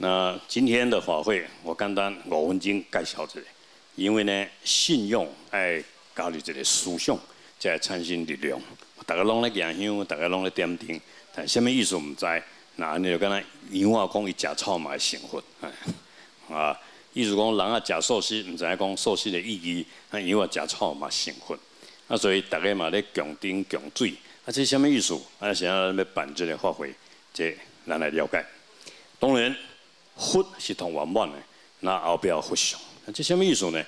那今天的法会，我简单五分钟介绍一下，因为呢，信用爱教你一个思想，才会产生力量。大家拢咧行香，大家拢咧点灯，但什么意思唔知？那安尼就敢若羊话讲伊食草嘛会成佛，啊，意思讲人啊食寿司，唔知影讲寿司的意义，啊羊话食草嘛成佛，啊所以大家嘛咧强灯强水，啊这什么意思？啊想要要办这个法会，这咱来了解。当然。佛是同圆满的，那后壁佛相，这什么意思呢？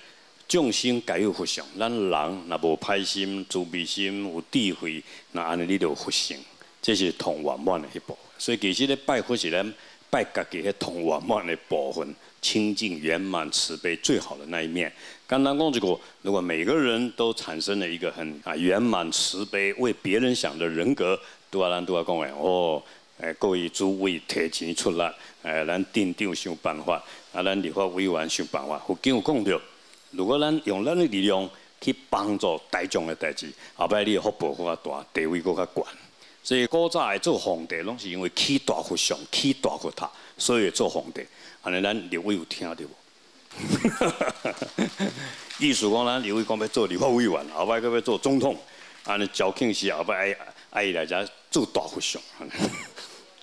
众生皆有佛相，咱人若无歹心、慈悲心、有智慧，那安尼你就有佛性，这是同圆满的一部分。所以其实咧拜佛是咱拜家己迄同圆满的部分，清净圆满慈悲最好的那一面。刚刚讲这个，如果每个人都产生了一个很啊圆满慈悲、为别人想的人格，都要咱都要讲诶哦。诶，各位主委提前出来，诶，咱镇长想办法，啊，咱立法委员想办法。佛经有讲到，如果咱用咱的力量去帮助大众的代志，后摆你福报更较大，地位更较悬。所以古早做皇帝，拢是因为起大佛像，起大佛塔，所以做皇帝。安尼咱立委有听到无？意思讲，咱立委讲要做立法委员，后摆搁要做总统，安尼交庆时后摆爱爱伊来遮做大佛像。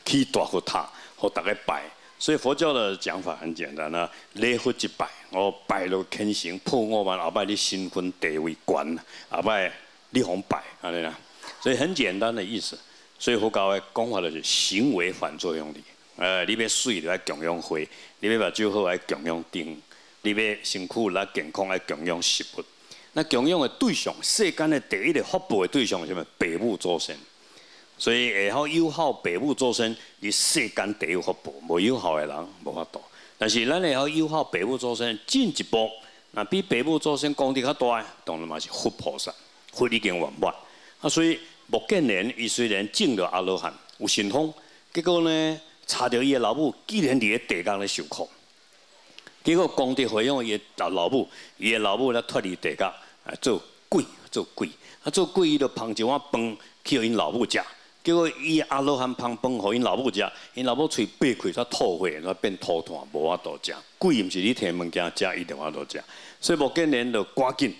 去大佛塔，和大家拜。所以佛教的讲法很简单啊，礼佛一拜，我拜了虔诚破我万，后摆你身份地位高，后摆你红拜，安尼啦。所以很简单的意思。所以佛教的讲法就是行为反作用力。呃，你要水就要供养花，你要把酒好来供养灯，你要身躯来健康来供养食物。那供养的对象，世间的第一个福报的对象是什么？父母祖先。所以会好友好父母做生，你世间第一福报；无友好的人无法度。但是咱会好友好父母做生，进一步，那比父母做生功德较大，当然嘛是佛菩萨，佛已经圆满。啊，所以目犍连伊虽然证了阿罗汉，有神通，结果呢，查到伊的老母居然伫咧地宫咧受苦。结果功德回向伊老老母，伊的老母咧脱离地宫，啊做鬼做鬼，啊做鬼伊就捧一碗饭去互因老母食。结果伊阿罗汉捧饭，互因老母食，因老母喙闭开，煞吐血，煞变吐痰，无法度食。鬼毋是你摕物件食，伊定法度食。所以目犍连就赶紧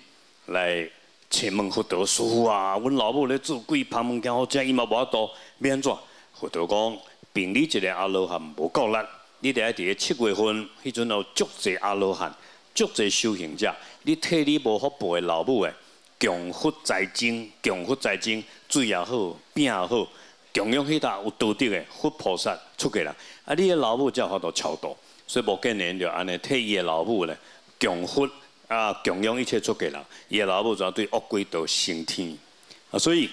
来请问佛陀师傅啊，阮老母咧做鬼捧物件好食，伊嘛无法度，要安怎？佛陀讲，凭你一个阿罗汉无够力，你得伫咧七月份，迄阵有足济阿罗汉，足济修行者，你替你无福报的老母诶。供佛在精，供佛在精，水也好，饼也好，供养迄搭有道德的佛菩萨出家人，啊，你的老母才有法度超度，所以无见年就安尼替伊的老母咧供佛啊，供养一切出家人，伊的老母就对恶鬼都升天啊，所以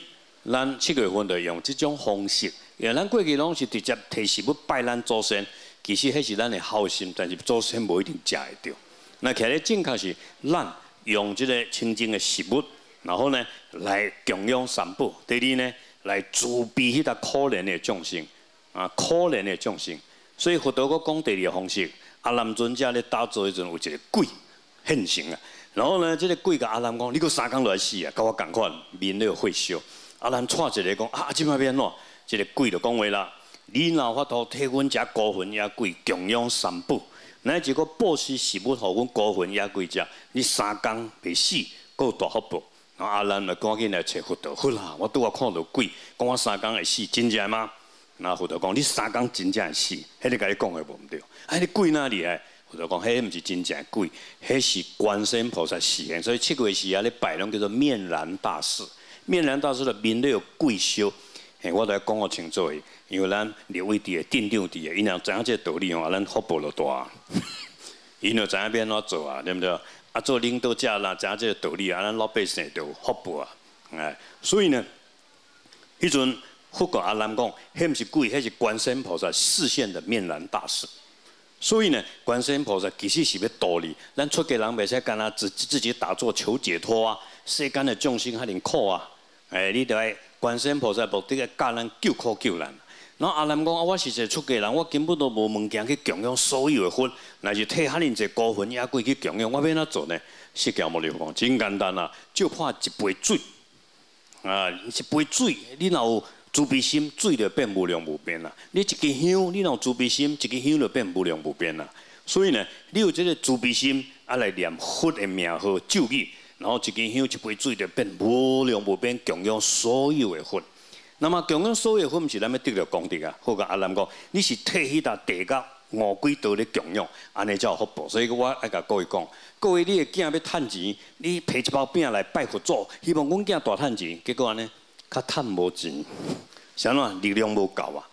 咱七月份就用这种方式，因为咱过去拢是直接提示要拜咱祖先，其实迄是咱的好心，但是祖先无一定食会着。那其实正确是咱用这个清净的食物。然后呢，来供养三宝；第二呢，来慈悲迄个可怜的众生，啊，可怜的众生。所以佛陀个讲第二个方式，阿难尊者咧打坐迄阵有一个鬼现形啊。然后呢，这个鬼甲阿难讲：，你个三工来死啊，甲我共款面都会烧。阿难错一个讲：，啊，即摆变怎？这个鬼就讲话啦：，你若法度替阮遮高魂野鬼供养三宝，乃至个布施食物互阮高魂野鬼食，你三工袂死，够大福报。然后阿难就赶紧来找佛陀，佛啦，我拄啊看到鬼，讲我三工会死，真正吗？然后佛陀讲，你三工真正会死，迄个甲你讲的无毋对。哎，你鬼哪里来？佛陀讲，迄毋是真正鬼，迄是观世音菩萨示现。所以七月时啊，咧拜拢叫做面然大士。面然大士的面都有贵修，嘿，我来讲个清楚诶。因为咱立位伫诶，定定伫诶，因若知影这道理吼，咱福报就大。伊若知影要安怎做啊，对毋对？啊，做领导者啦，知影这个道理啊，咱老百姓就福报啊，哎，所以呢，迄阵佛国阿南讲，迄毋是鬼，迄是观世音菩萨视现的面然大士。所以呢，观世音菩萨其实是要道理，咱出家人袂使干那自自己打坐求解脱啊，世间的众生还能苦啊，哎，你得爱观世音菩萨目的个教咱救苦救难。然后阿南讲啊，我是一个出家人，我根本都无物件去供养所有的佛，乃是替遐尼一孤魂野鬼去供养，我要怎做呢？释迦牟尼佛讲真简单啊，就怕一杯水啊，一杯水，你若有慈悲心，水就变无量无边啦。你一支香，你若慈悲心，一支香就变无量无边啦。所以呢，你有这个慈悲心，啊来念佛的名号咒语，然后一支香一杯水就变无量无边，供养所有的佛。那么供养所有佛，毋是咱要得到功德啊。好个阿南讲，你是替迄搭地甲五鬼道咧供养，安尼才有福报。所以我爱甲各位讲，各位你的囝要趁钱，你摕一包饼来拜佛祖，希望阮囝大趁钱，结果安尼较趁无钱，啥喏力量无够啊。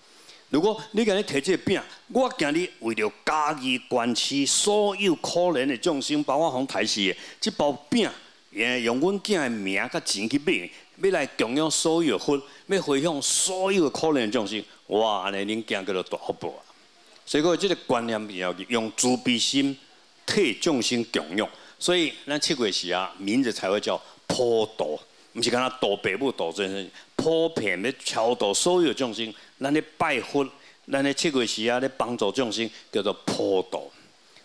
如果你今日摕这饼，我今日为了家己关系所有可怜的众生，包括红台市的这包饼，也用阮囝的名甲钱去买。要来供养所有佛，要回向所有可怜众生，哇！安尼恁囝叫做大福报啊！所以讲，这个观念要用慈悲心替众生供养，所以咱七月时啊，名字才会叫普度，毋是干那度父母度众生，普遍的超度所有众生。咱咧拜佛，咱咧七月时啊咧帮助众生，叫做普度，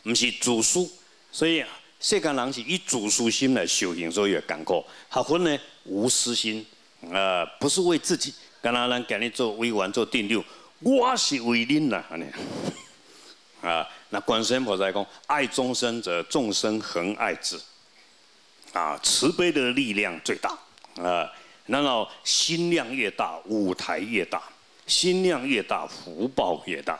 毋是自私。所以世间人是以自私心来修行，所以也艰苦。学佛呢？无私心，呃，不是为自己，干那咱今日做委员做定六，我是为恁呐，安尼，啊，那观世音菩萨讲，爱众生者，众生恒爱之，啊，慈悲的力量最大，啊，然后心量越大，舞台越大，心量越大，福报越大，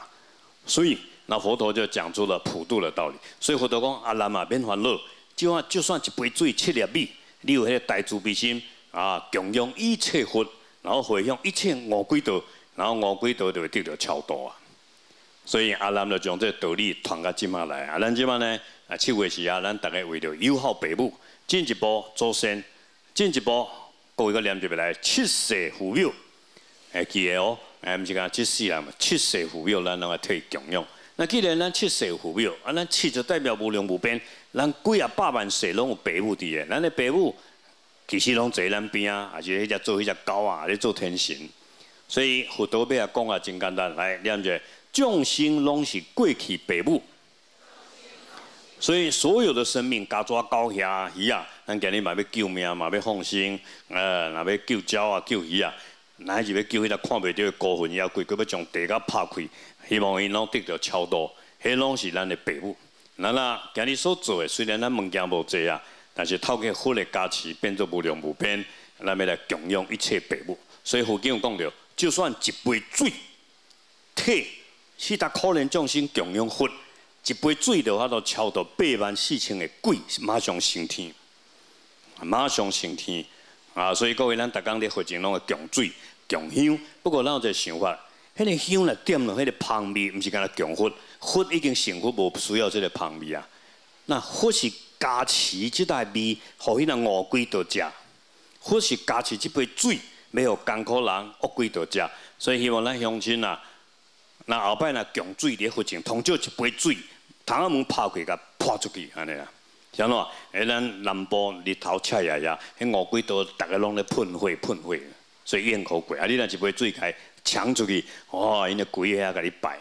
所以那佛陀就讲出了普度的道理，所以佛陀讲阿难嘛，免烦恼，就算就算一杯水七粒米，你有迄个大慈悲心。啊，供养一切佛，然后回向一切五鬼道，然后五鬼道就会得到超度啊。所以阿南就将这道理传到今嘛来啊。咱今嘛呢，啊七月时啊，咱大家为了友好父母，进一步做先，进一步各位个念就来七世福佑，会记得哦，哎，毋是讲七世啦嘛，七世福佑，咱拢要替供养。那既然咱七世福佑，啊，咱七就代表无量无边，咱几啊百万世拢有父母伫个，咱的父母。其实拢坐咱边啊，还是迄只做迄只狗啊，咧做天神。所以佛陀要讲啊，真简单，来念者众生拢是过去父母。所以所有的生命，加抓高下鱼啊，咱今日嘛要救命嘛要放生，呃，若要救鸟啊救鱼啊，乃是要救迄只看袂到的高分妖怪，佮要将地甲拍开，希望因拢得到超度，迄拢是咱的父母。咱啊，今日所做的，虽然咱物件无济啊。但是透过佛的加持，变作无量无边，咱要来供养一切父母。所以佛经有讲到，就算一杯水，替四大可怜众生供养佛，一杯水的话都超到八万四千个鬼，马上升天，马上升天啊！所以各位，咱逐工咧佛经拢会供水、供香。不过咱有一个想法，迄个香来点了，迄个香味，毋是干那供佛，佛已经成佛，无需要这个香味啊。那佛是。加持这台味，互迄个恶鬼都食，或是加持这杯水，要互艰苦人恶鬼都食。所以希望咱乡亲啊，那后摆若强水伫附近，通少一杯水，窗仔门拍开，甲泼出去，安尼啊。像喏，诶，咱南部日头赤呀呀，迄恶鬼都逐个拢咧喷火喷火，所以怨可鬼。啊，你若一杯水开抢出去，哇，因个鬼遐甲你拜，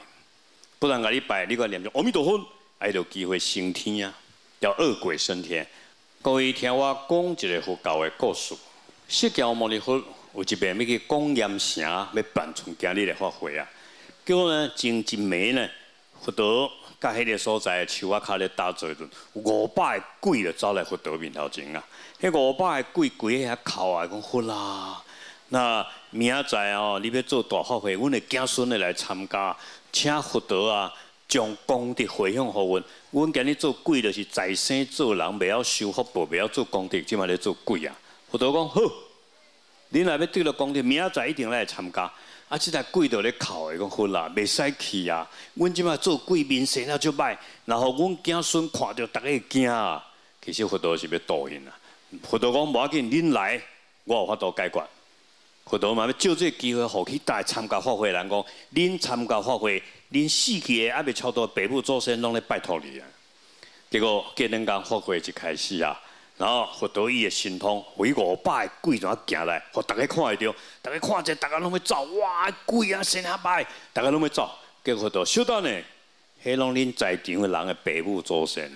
不然甲你拜，你个念着阿弥陀佛，还有机会升天啊。叫恶鬼升天。各位听我讲一个佛教的故事。释迦牟尼佛有一遍要去广严城，要办出今日的法会啊。结果呢，前一暝呢，佛陀甲迄个所在的树仔骹咧打坐阵，五百个鬼就走来佛陀面头前啊。迄五百个鬼跪喺遐哭啊，讲佛啦，那明仔载哦，你要做大法会，阮的子孙的来参加，请佛陀啊。将功德回向给阮，阮今日做鬼就是在生做人，未晓修福报，未晓做功德，即马咧做鬼啊！佛陀讲好，恁若要得了功德，明仔载一定来参加。啊，即台鬼就咧哭的，讲好啦，袂使去啊！阮即摆做鬼面生了就歹，然后阮子孙看到逐个惊啊！其实佛陀是要度因啊。佛陀讲无要紧，恁来，我有法度解决。佛陀嘛要借这机会，互去大参加法会人讲，恁参加法会。连死去的还未超多，北部祖先拢咧拜托你啊！结果今日讲法会就开始啊，然后佛陀伊的神通，回五百鬼怎行来，互大家看会到，大家看者，大家拢要走，哇，鬼啊，神啊拜，大家拢要走。结果佛陀小等呢，迄拢恁在场的人的北部祖先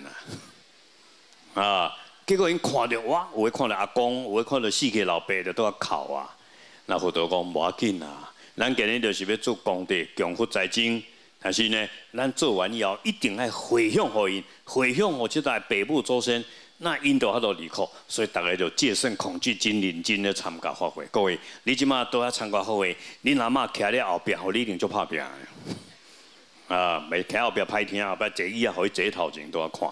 啊！啊，结果因看到哇，有诶看到阿公，有诶看到死去老爸的都要哭啊！那佛陀讲无要紧啊。咱今日就是要做功德，强福财经。但是呢，咱做完以后一定要回向给因，回向我就在北部周身，那因都很多离苦，所以大家就戒慎恐惧精认真的参加法会。各位，你即马都要参加法会，你阿妈徛咧后边，我你一定就怕病。啊，未徛后边歹听，后边坐椅啊，可以坐头前都要看。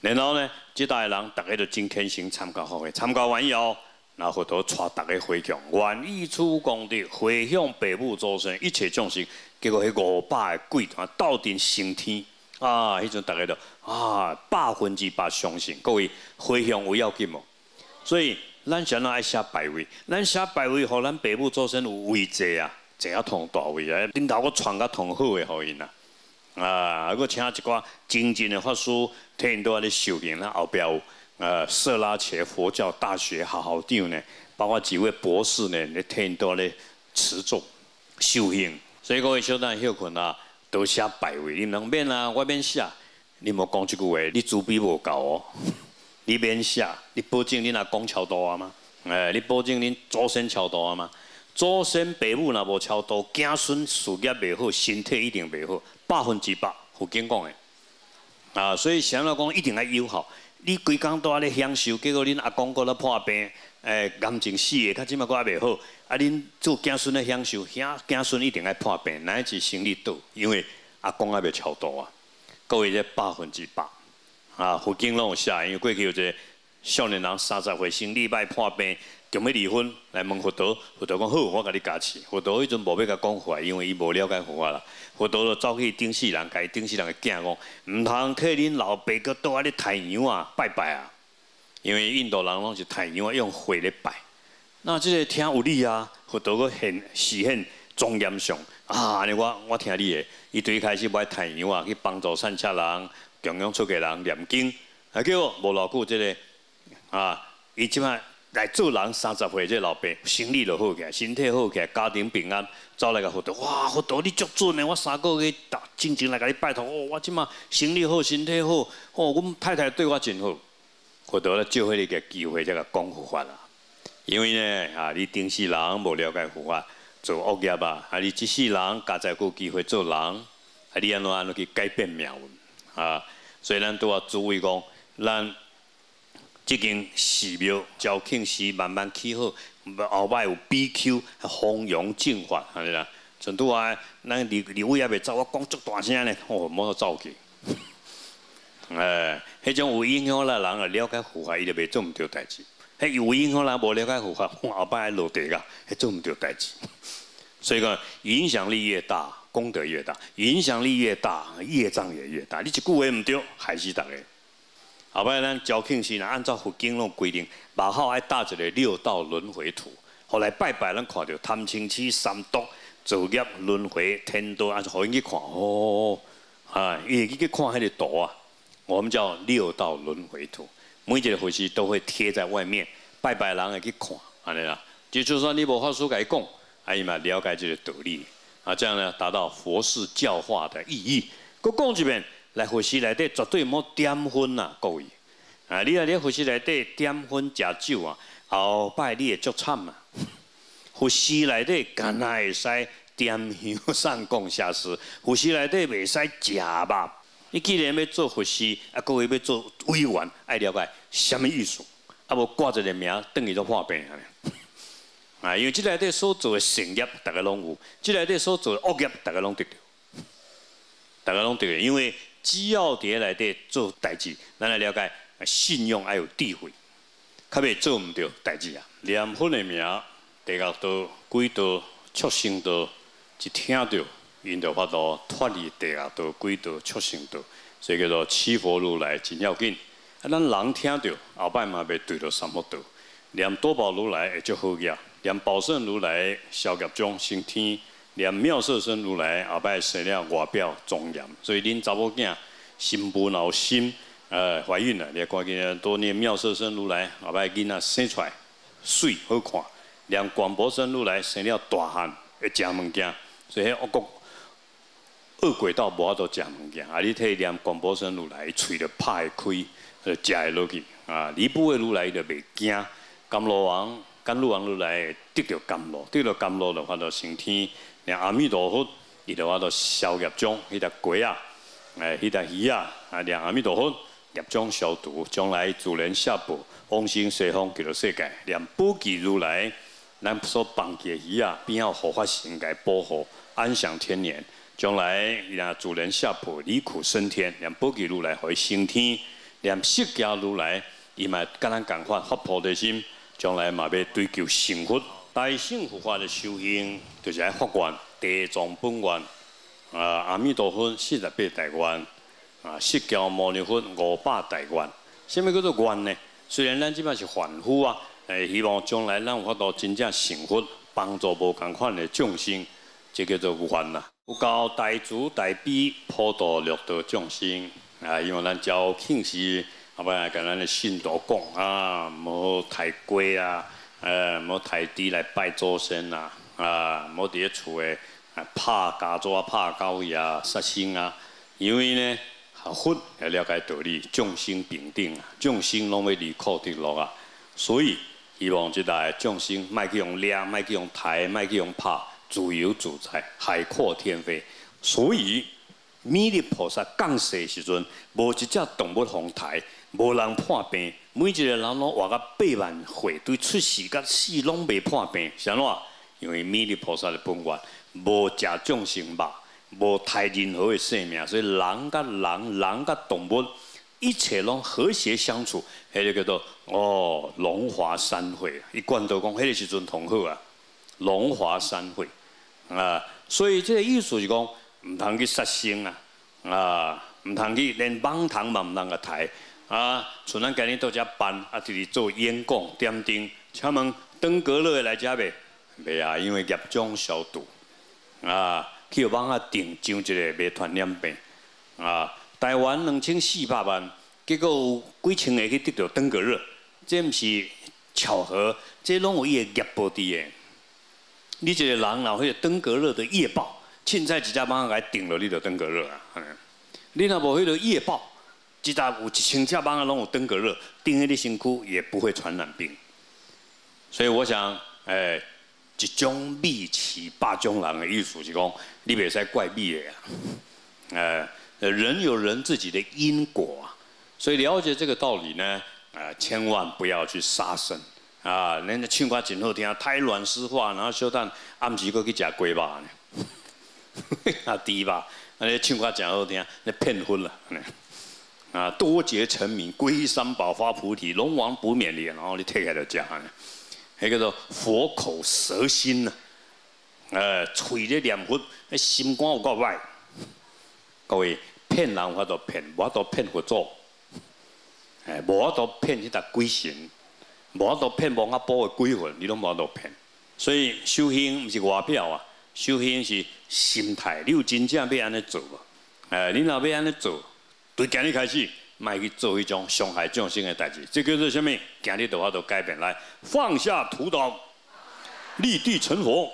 然后呢，这代人大家就真虔诚参加法会，参加完以后。然后都带大家回向，愿意出功德，回向北部诸神一切众生。结果迄五百个鬼团到顶升天啊！迄阵大家都啊百分之百相信，各位回向有要紧无？所以咱想要爱写拜位，咱写拜位，互咱北部诸神有位坐啊，坐啊通大位啊，顶头我传个通好诶，互因啊。啊，如果请一寡精进的法师，天都在咧修行，咱后壁有。呃，色拉切佛教大学好好长呢，包括几位博士呢，咧天多咧持咒修行。所以各位小弟休困啊，都写拜位，你能免啊？我免写，你莫讲这句话，你资比无够哦。你免写，你保证你若讲超多啊吗？哎，你保证恁祖先超多啊吗？祖先父母若无超多，子孙事业袂好，身体一定袂好，百分之百，福建讲的。啊，所以想要讲一定要友好。你规工都咧享受，结果恁阿公搁咧破病，诶，癌症死的，较即嘛搁还袂好。啊，恁做子孙咧享受，兄子孙一定爱破病，乃至生理倒，因为阿公还袂超度啊。各位这百分之百啊，福建拢有写，因为过去有一个少年人三十岁生理歹破病。想要离婚，来问佛陀，佛陀讲好，我甲你加持。佛陀迄阵无要甲讲话，因为伊无了解佛法啦。佛陀就走去顶世人，甲伊顶世人个囝讲，毋通替恁老爸搁倒喺咧太阳啊拜拜啊！因为印度人拢是太阳啊用火咧拜。那即个听有理啊，佛陀搁现示现庄严相啊！安尼我我听你的，伊最开始买太阳啊去帮助善车人、供养出家人念经，啊叫无偌久即个啊，伊即摆。来做人三十岁，这老爸生理就好起来，身体好起来，家庭平安，走来个佛陀，哇，佛陀你足准诶，我三个月打真正来甲你拜托，哦，我即马生理好，身体好，哦，阮太太对我真好，佛陀咧借迄你个机会，才甲讲佛法啦。因为呢，啊，你顶世人无了解佛法，做恶业啊，啊，你即世人加再有机会做人，啊，你安怎安怎去改变命运啊？所以咱都要注意讲，咱。即间寺庙交庆寺慢慢起好，后摆有 BQ 弘扬正法，安尼啦。成都啊，咱离离位也袂走，我讲足大声咧，哦，冇得走去。诶，迄种有影响啦，人啊了解佛法，伊就袂做毋着代志。迄有影响人无了解佛法，后摆落地噶，迄做毋着代志。所以讲，影响力越大，功德越大；影响力越大，业障也越大。你一句话毋对，害死逐个。后摆咱交庆时呢，按照佛经拢规定，马后爱搭一个六道轮回图。后来拜拜，咱看到贪嗔痴三毒、造业轮回天道，啊，就互因去看哦，啊，伊会去看迄个图啊。我们叫六道轮回图，每一个佛寺都会贴在外面，拜拜人会去看，安尼啦。就就算你无法书伊讲，啊伊嘛了解这个道理，啊，这样呢达到佛事教化的意义。搁讲一遍。来佛寺内底绝对莫点薰呐，各位！啊，你来咧佛寺内底点薰食酒啊，后摆你会足惨啊！佛寺内底干那会使点香 上供下施，佛寺内底袂使食肉。你既然要做佛寺，啊，各位要做委员，爱了解什么意思？啊，无挂一个名，等于都破病啊！因为即内底所做的善业，大家拢有；即内底所做的恶业，大家拢得着。大家拢得着，因为。只要伫内底做代志，咱来了解信用还有智慧，较袂做毋到代志啊。念佛的名，地狱道、鬼道、畜生道，一听到，因就法度脱离地狱道、鬼道、畜生道，所以叫做七佛如来真要紧。啊，咱人听到后摆嘛袂对着三福道，念多宝如来会足好个，念宝胜如来消业障升天。连妙色身如来后摆生了外表庄严，所以恁查某囝心不恼心，呃，怀孕了，你赶紧多念妙色身如来后摆囡仔生出来水好看。连广博身如来生了大汉会食物件，所以恶国恶鬼道无法度食物件。啊，你睇念广博身如来，喙就拍会开，就食会落去。啊，尼布位如来就袂惊，甘罗王甘露王如来得到甘露，得到甘露的话，就升天。连阿弥陀佛，伊的话都消业障，迄条鬼啊，哎，迄条鱼啊，啊，连阿弥陀佛业障消毒，将来主人下步往生西方极乐世界。连宝济如来，咱所放的鱼啊，必要护法神来保护，安享天年。将来让主人下步离苦升天，连宝济如来可以升天，连释迦如来，伊嘛跟咱共法发菩提心，将来嘛要追求幸福。大乘佛法的修行，就是来发愿地藏本愿，啊，阿弥陀佛四十八大愿，啊，释迦牟尼佛五百大愿。什么叫做愿呢？虽然咱即摆是凡夫啊，诶，希望将来咱有法度真正幸福，帮助无共款的众生，这叫做愿啦。有教大慈大悲普度六道众生，啊，因为咱教庆时，后尾跟咱的信徒讲啊，无太贵啊。呃，莫太低来拜祖先啊，啊，莫伫咧厝诶，啊拍家族啊，拍狗啊，杀生啊。因为呢，佛要了解道理，众生平等啊，众生拢要离苦得乐啊。所以希望即代众生，莫去用掠，莫去用抬，莫去用拍，自由自在，海阔天飞。所以弥勒菩萨降世时阵，无一只动物红抬，无人破病。每一个人拢活到八万岁，对出世甲死拢未破病，是安怎？因为弥勒菩萨的本愿，无食众生肉，无害任何的生命，所以人甲人、人甲动物，一切拢和谐相处。迄个叫做哦，龙华三会，一贯都讲，迄个时阵同好啊，龙华三会啊。所以这个意思是讲，毋通去杀生啊，啊，毋通去连棒糖嘛毋通个抬。啊，像咱今日到遮办，啊，就是做演讲、点灯。请问登革热来遮未？未啊，因为业种消毒。啊，去网啊定上一个未传染病。啊，台湾两千四百万，结果有几千个去得到登革热，这毋是巧合，这拢有伊个业报伫诶。你一个人若迄个登革热的业报，凊彩一只网来定了，你就登革热啊。你若无迄个业报，即搭有一千只蚊啊，拢有登革热，叮喺你身躯也不会传染病。所以我想，诶，一种米奇八种人的意思是讲，你袂使怪米的啊。诶，人有人自己的因果啊，所以了解这个道理呢，啊，千万不要去杀生啊。人家唱歌真好听，胎卵湿化，然后小等暗时过去食龟巴呢，啊，猪吧，啊，你唱歌真好听，你骗婚了。啊，多劫成名，皈依三宝发菩提，龙王不免脸，然后你退开就讲，迄叫做佛口蛇心呐，呃，嘴咧念佛，心肝有够歹。各位骗人法度骗，无法度骗佛祖，哎，无法度骗迄搭鬼神，无法度骗王阿婆的鬼魂，你拢无法度骗。所以修行毋是外表啊，修行是心态。你有真正要安尼做无？哎，你若要安尼做？对今日开始，卖去做一种伤害众生的代志，这叫做什么？今日的话都改变来，放下屠刀，立地成佛。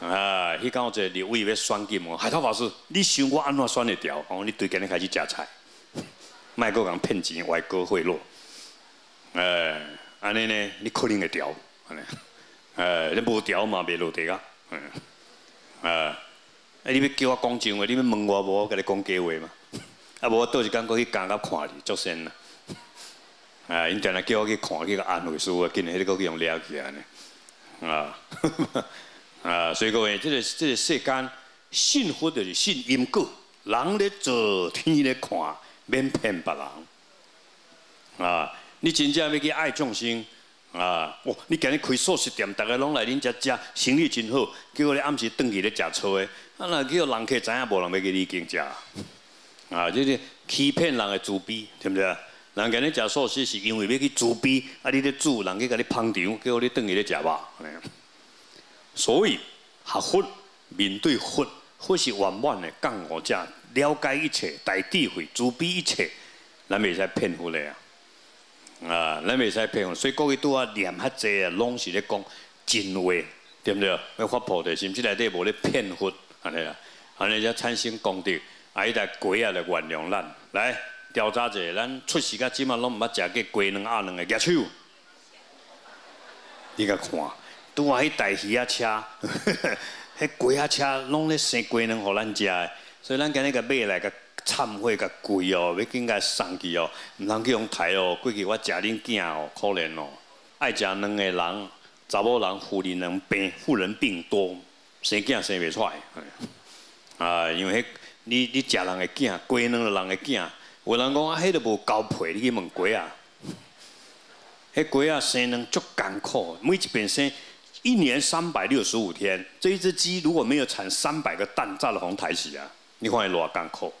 啊，迄讲者立位要选金哦，海涛法师，你想我安怎选得掉？哦，你对今日开始食菜，卖个人骗钱，外国贿赂。诶，安尼呢，你可能会掉。安尼，诶，你无掉嘛，袂落地啊。嗯，啊，你要叫我讲真话，你要问我无，我甲你讲假话嘛。啊，无我倒一工过去干甲看你，足神啦！啊，因定来叫我去看，去个安慰师啊，今日迄个去用了去安呢。啊，啊，所以各位，这个这个世间，幸福就是信因果，人咧做，天咧看，免骗别人。啊，你真正要去爱众生，啊，哦，你今日开素食店，大家拢来恁遮食，生意真好，结果你暗时转去咧食错的，啊，那叫人客知影无人要去你间食。啊，就是欺骗人的自卑，对不对啊？人今日食素食是因为要去自卑，啊，你咧煮，人去甲你捧场，叫你顿去咧食肉。所以学佛面对佛，佛是圆满的讲我者，了解一切大智慧，自卑一切，咱袂使骗佛咧啊！啊，咱袂使骗佛，所以各位拄啊念较济啊，拢是咧讲真话，对不对？要发菩提心，即内底无咧骗佛，安尼啊，安尼才产生功德。啊！伊台鸡啊来原谅咱，来调查者，咱出世甲即马拢毋捌食过鸡卵鸭卵的举手，你甲看，拄啊迄台鱼仔车，迄鸡仔车拢咧生鸡卵互咱食的，所以咱今日甲买来甲忏悔甲贵哦，要紧甲送去哦，毋通去用刣哦。过去我食恁囝哦，可怜哦，爱食卵个人，查某人妇人病，妇人病多，生囝生袂出来。啊，因为迄你你食人的囝，鸡卵人的囝，有人讲啊，迄都无交配，你去问鸡啊？迄鸡仔生卵足艰苦，每一遍生一年三百六十五天，这一只鸡如果没有产三百个蛋，炸了红台死啊！你看伊偌艰苦，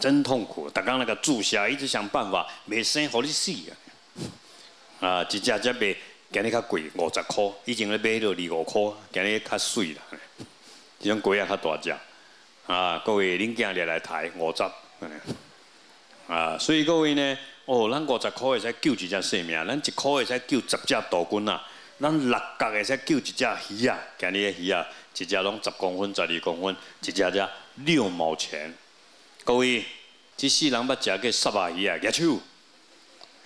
真痛苦。大刚那个注销，一直想办法，未生好你死啊！啊，一只只卖，今日较贵，五十箍，以前咧买到二五箍，今日较水啦。这种鸡仔较大只，啊，各位恁囝掠来抬五十，啊，所以各位呢。哦，咱五十箍会使救一只生命，咱一箍会使救十只大军啊！咱六角会使救一只鱼啊！今日的鱼啊，一只拢十公分、十二公分，一只只六毛钱。各位，这世人捌食过沙巴鱼啊？举手！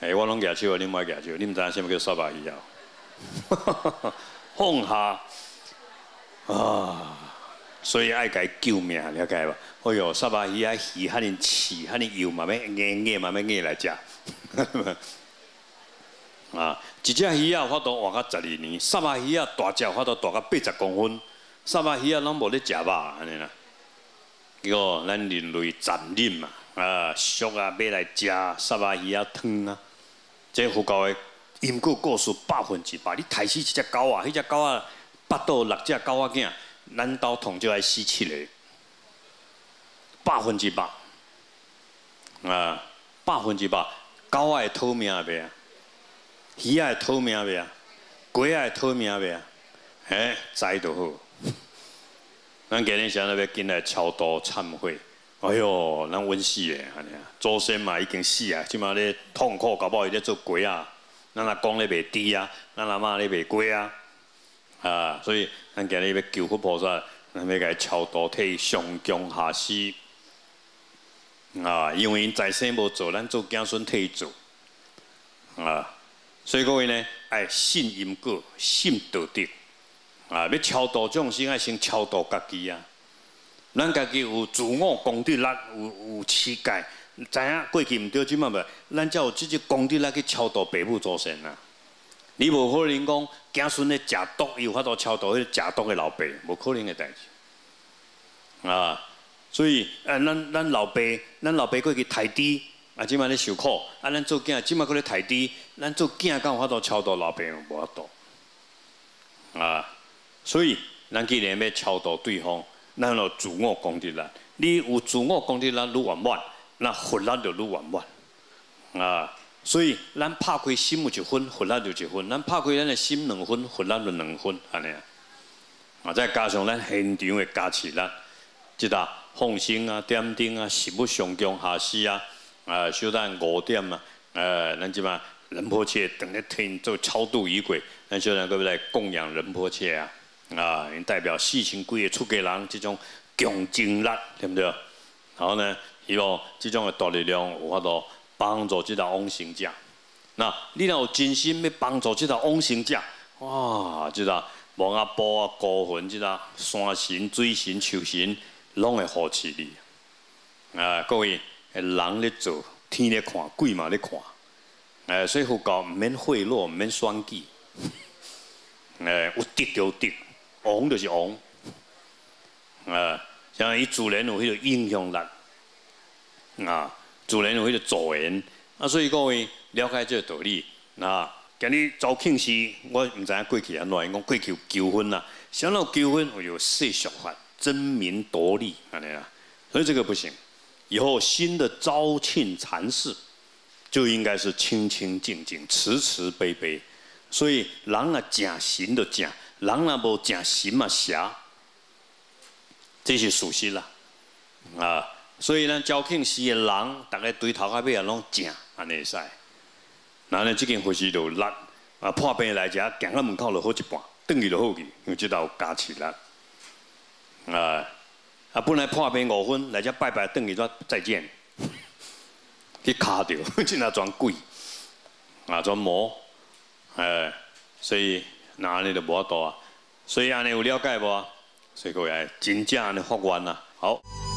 哎，我拢举手，你莫举手，你毋知影什么叫沙巴鱼啊？放下啊！所以爱该救命，了解吧？哎哟，沙巴鱼啊，鱼遐尼刺，遐尼油，慢慢硬硬，慢慢硬来食。啊，一只鱼啊，发到活到十二年；三把鱼啊，大只发到大到八十公分。三把鱼啊，拢无咧食肉安尼啦。叫咱人类残忍嘛，啊，俗啊，买来食三把鱼啊汤啊。这佛教的因果故事百分之百。你杀死一只狗啊，迄只狗啊，八到六只狗仔囝，咱兜同就爱死七个，百分之百啊，百分之百。狗爱讨命袂啊？鱼爱讨命袂啊？龟仔会讨命袂啊？嘿，知就好。咱今日想要紧来超度忏悔。哎哟，咱温死诶，安尼啊，祖先嘛已经死啊，即马咧痛苦，搞不好伊咧做鬼啊。咱阿公咧卖猪啊，咱阿妈咧卖龟啊。啊，所以咱今日要求佛菩萨，咱要甲伊超度，替上供下施。啊，因为因在生无做，咱做子孙替伊做，啊，所以各位呢，爱信因果，信道德，啊，要超度众生，爱先超度家己啊。咱家己有自我功德力，有有气概，知影过去毋对，即嘛袂，咱才有即只功德力去超度父母祖先啊。你无可能讲子孙咧食毒，伊有法度超度迄食毒的老爸，无可能的代志，啊。所以，啊，咱咱老爸，咱老爸过去抬猪，啊，即摆咧受苦，啊，咱做囝，即摆过咧抬猪，咱做囝敢有法度超度老爸无法度，啊，所以，咱既然要超度对方，咱要自我功德力，你有自我功德力愈圆满，那福力就愈圆满，啊，所以，咱拍开心有一分，福力就一分；咱拍开咱的心两分，福力就两分，安尼啊，啊，再加上咱现场的加持力，即搭？放生啊，点灯啊，食物上供下施啊，啊，修咱五点啊，呃，咱即嘛仁波切等咧天做超度仪轨，咱修咱各位来供养仁波切啊，啊，因代表四千几个出家人这种强精力，对不对？然后呢，希望这种的大力量有法度帮助这条往生者。那你若有真心要帮助这条往生者，哇，这个王阿婆啊，孤魂，这个山神、水神、树神。拢会扶持你啊！各位，人咧做，天咧看，鬼嘛咧看。诶，所以佛教毋免贿赂，毋免算计。诶，有得就得，王就是王。啊，像伊自然有迄个影响力。啊，自然有迄个助缘。啊，所以各位了解这个道理。那今日招庆时，我毋知影过去安怎，讲过去求婚啦，想到求婚，我有世俗法。争名夺利，看见啊？所以这个不行。以后新的招庆禅寺就应该是清清净净、慈慈悲悲。所以人啊，正行就正，人啊无正行嘛邪。这是属实啦，啊！所以呢，招庆寺的人，大家对头到尾啊拢正，安尼会使。然后呢，这间佛事就力啊，破病来遮，行到门口就好一半，转去就好去，因为这道加持力。啊！啊，本来破病五分，来遮拜拜，转去说再见，去卡掉，真那装贵，啊，装魔，哎，所以那安尼就无多啊。所以安尼有了解无？所以各位真正安尼发愿啊，好。